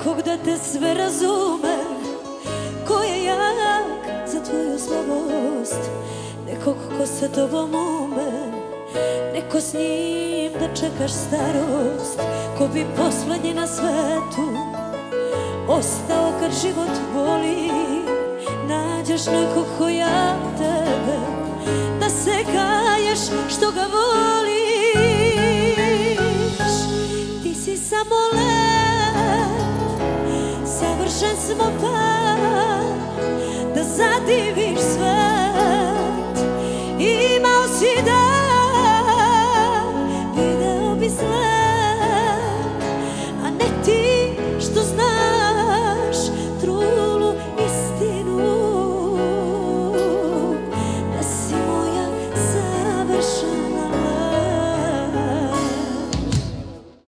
Nekog da te sve razume Ko je jak za tvoju slabost? Nekog ko se tobom ume. Neko s njim da čekaš starost. Ko bi poslednji na svetu Ostao kad život boli? Nađeš nekog ko ja tebe Da se kaješ što ga voliš. Ti si samo lep smo pa da zadiviš svat Imao si da video bi zlat, a ne ti